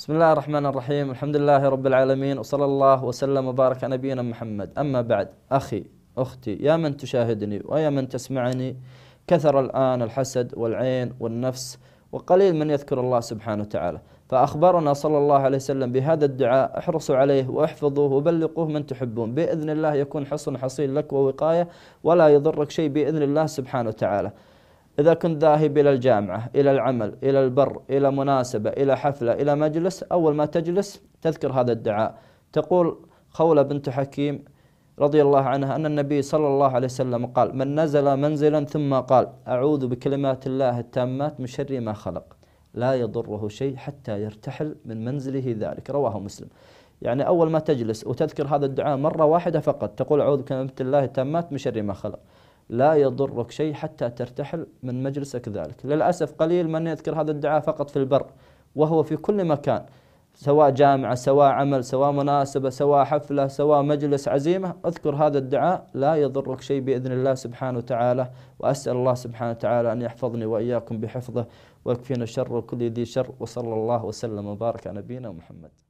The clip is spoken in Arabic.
بسم الله الرحمن الرحيم الحمد لله رب العالمين وصلى الله وسلم وبارك على نبينا محمد أما بعد أخي أختي يا من تشاهدني ويا من تسمعني كثر الآن الحسد والعين والنفس وقليل من يذكر الله سبحانه وتعالى فأخبرنا صلى الله عليه وسلم بهذا الدعاء احرصوا عليه واحفظوه وبلغوه من تحبون بإذن الله يكون حصن حصين لك ووقاية ولا يضرك شيء بإذن الله سبحانه وتعالى إذا كنت ذاهب إلى الجامعة إلى العمل إلى البر إلى مناسبة إلى حفلة إلى مجلس أول ما تجلس تذكر هذا الدعاء. تقول خولة بنت حكيم رضي الله عنها أن النبي صلى الله عليه وسلم قال من نزل منزلا ثم قال أعوذ بكلمات الله التامات من شر ما خلق. لا يضره شيء حتى يرتحل من منزله ذلك. رواه مسلم. يعني أول ما تجلس وتذكر هذا الدعاء مرة واحدة فقط تقول أعوذ بكلمات الله التامات من شر ما خلق. لا يضرك شيء حتى ترتحل من مجلسك ذلك. للأسف قليل من يذكر هذا الدعاء فقط في البر وهو في كل مكان سواء جامعة سواء عمل سواء مناسبة سواء حفلة سواء مجلس عزيمة. أذكر هذا الدعاء لا يضرك شيء بإذن الله سبحانه وتعالى وأسأل الله سبحانه وتعالى أن يحفظني وإياكم بحفظه ويكفينا شر كل ذي شر وصلى الله وسلم وبارك على نبينا محمد.